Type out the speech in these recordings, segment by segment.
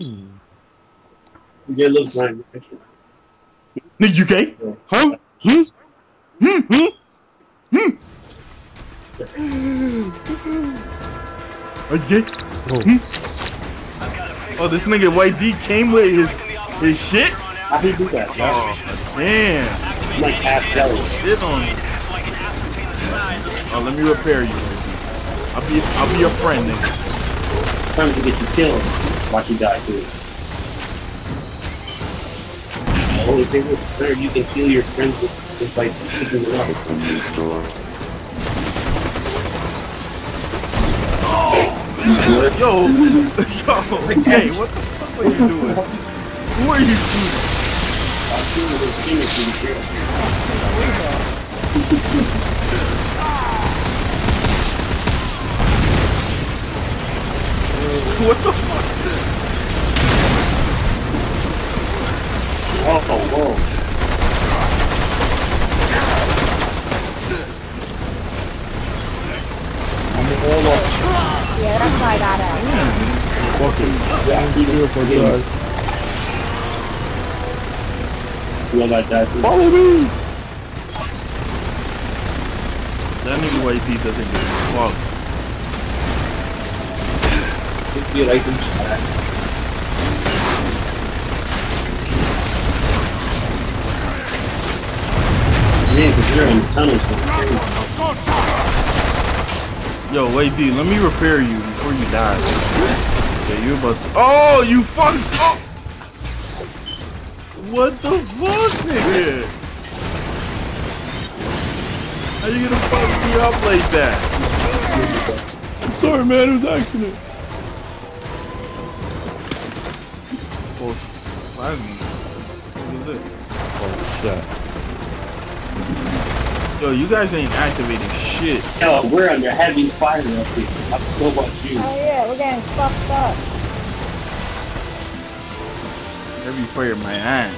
Hmm. You get a little blind. Nigga, you gay? Huh? Hmm? Hmm? Hmm? Hmm? Are you gay? Oh. Hmm? Oh, this nigga White D came with his his shit? How do you do that? Oh, damn. I'm like half jealous. Shit on it. Oh, let me repair you, White D. I'll be, I'll be your friend, nigga. Trying to get you killed. Watch you die too. The only thing with better you can kill your friends with is by picking them up. Yo, yo, okay, what the fuck are you doing? Who are you shooting? I'm shooting those demons in the field. What the fuck? I'm. Yeah, that's why I got it. Fucking be beautiful, guys. All got that. Follow me! That hmm. nigga White D doesn't give a fuck. Fifty items. Man, because you're in tunnels. Yo, wait, D, let me repair you before you die. Yeah, you about to. Oh, you fuck! Oh! What the fuck, nigga? How you gonna fuck me up like that? I'm sorry, man. It was an accident. Oh, find me. What is this? Oh, shit. Yo, you guys ain't activating shit. Yo, we're under heavy fire up here. I don't know about you. Oh yeah, we're getting fucked up. Every fire my ass.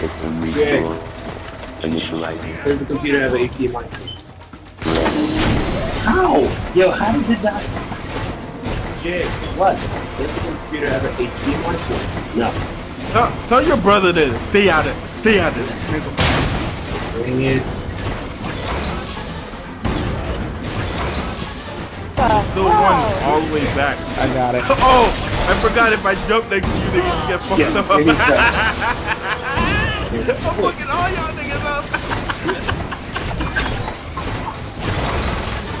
System Yeah. Initializing. Does the computer have an HDMI? How? Yo, how does it not? Yeah, what? Does the computer have an HDMI port? No. Tell, tell your brother to stay out of it. stay out of this nigga. Bring it. Fuck. Still no. one all the way back. I got it. Oh, I forgot if I jump next to you, niggas get fucked Yes, up. anytime. I'm fucking all y'all niggas up.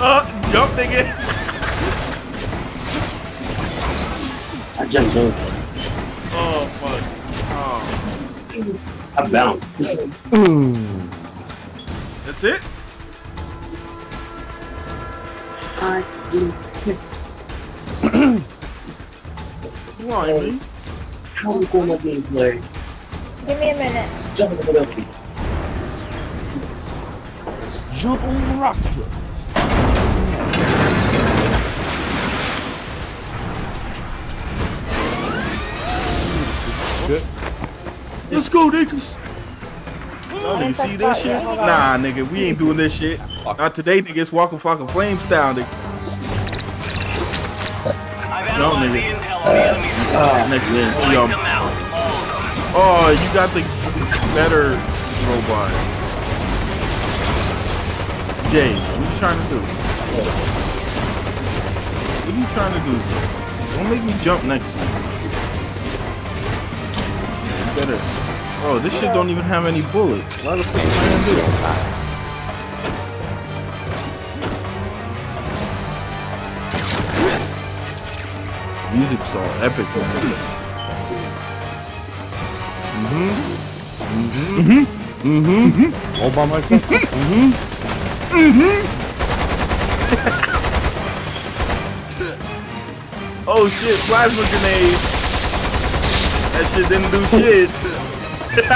uh, jump, nigga. I jumped over. Oh, fuck. Oh, I bounced. Mm. that's it? I will kiss. Come on, man. How we go my gameplay? Give me a minute. Jump in the. Jump on the rock. Go, niggas. Y'all see this shit? Nah, nigga, we ain't doing this shit. Not today, niggas. Walking fucking flame style, nigga. No, nigga. Ah, next man, yo. Oh, you got the better robot. Jay, what you trying to do? What are you trying to do? Don't make me jump next to you. You better. Oh, this shit don't even have any bullets. Why the fuck am I gonna do this? Music's all epic. Mm-hmm. Mm-hmm. Mm-hmm. All by myself. Mm-hmm. Oh shit, plasma grenade. That shit didn't do shit. Hey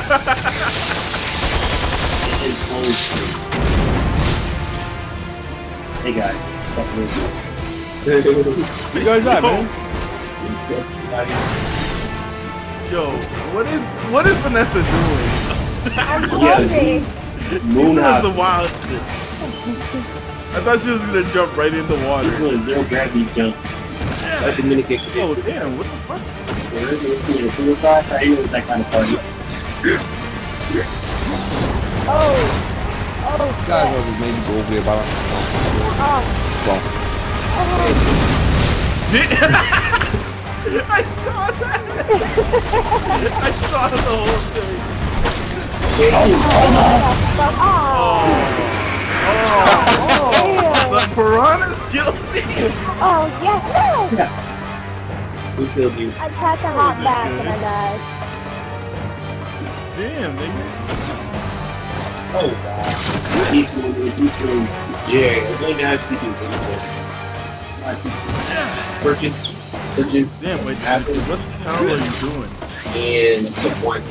guys. Fuck with You guys at, man? Yo, what is what is Vanessa doing? I'm Yeah. hungry. Moon That's the out. wild shit. I thought she was gonna jump right in the water. He's doing zero gravity jumps. Let the minute Oh damn! What the fuck? Let's do a suicide. I ain't with that kind of party. Oh. Oh, guys shit. know just made me go over there by myself. Oh. Well, I saw that. I saw the whole thing. Fuck off. Oh, the piranhas killed me. Oh, yes, no! Who killed you? I tried to hop back and I died. Damn, nigga. Oh god. He's moving, he's doing. Yeah, I'm going to have to do this. Purchase, purchase, Damn, wait, what the hell are you doing? and one.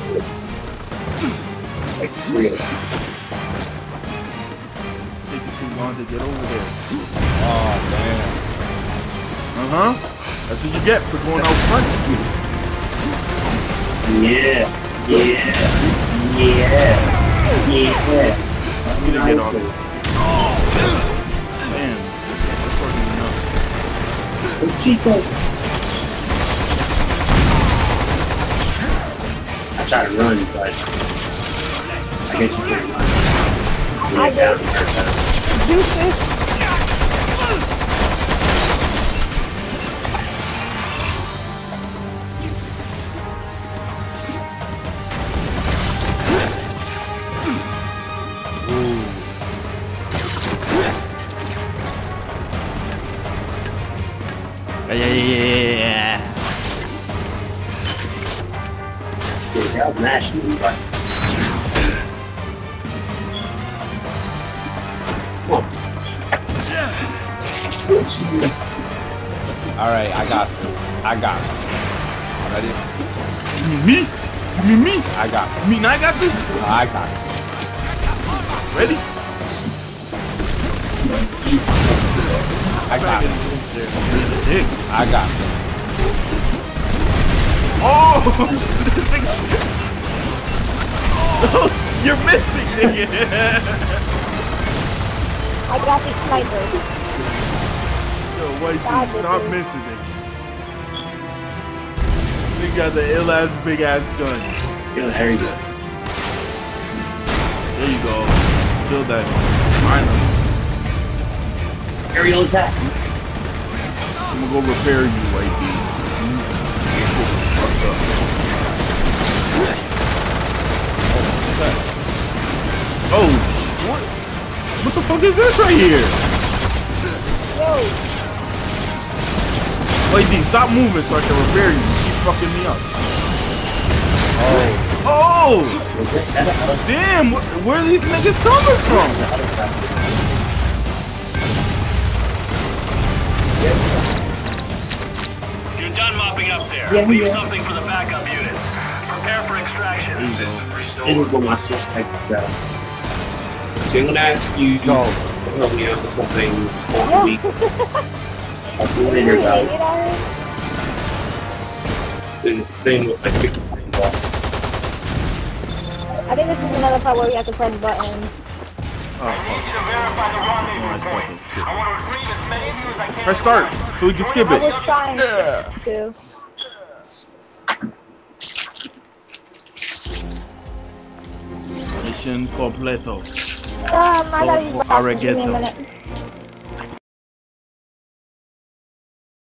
Like them. It's taking too long to get over there. oh damn. Uh huh. That's what you get for going out front. Yeah, yeah, yeah, yeah. I'm gonna get on. off. Damn. That's working enough. Chico. I try to run, but I guess you can't run. I down. Juices. On. All right, I got this. I got it. Ready? You mean me? You mean me? I got You mean I got this? it. I got it. Ready? I got it. Dick. I got it. Oh! this thing's... Oh, you're missing, nigga! I got these snipers. Yo, white dude, stop dude. missing it. We got the ill ass big ass gun. Yeah, there you go. There you go. Kill that. Finally. Aerial attack. I'm gonna go repair you, white dude. You fucked up. Oh, what? What the fuck is this right here? White dude, stop moving so I can repair you. You keep fucking me up. Oh, Oh! Was that- that out of- Damn, where, where are these niggas coming from? Yeah, Leave yeah. something for the backup units. Prepare for extraction. System This is restored. what my switch type does. So I'm gonna ask you to Go. help me out with something once a week. I'll do it in your Get guide. out of here. This thing with like 50 screen blocks. I think this is another part where we have to press buttons. Oh, fuck. to verify the rendezvous Oh, I point. fucking I want to retrieve as many of you as I can. Press start so we can skip I it. was trying to. Completo. I gotta use for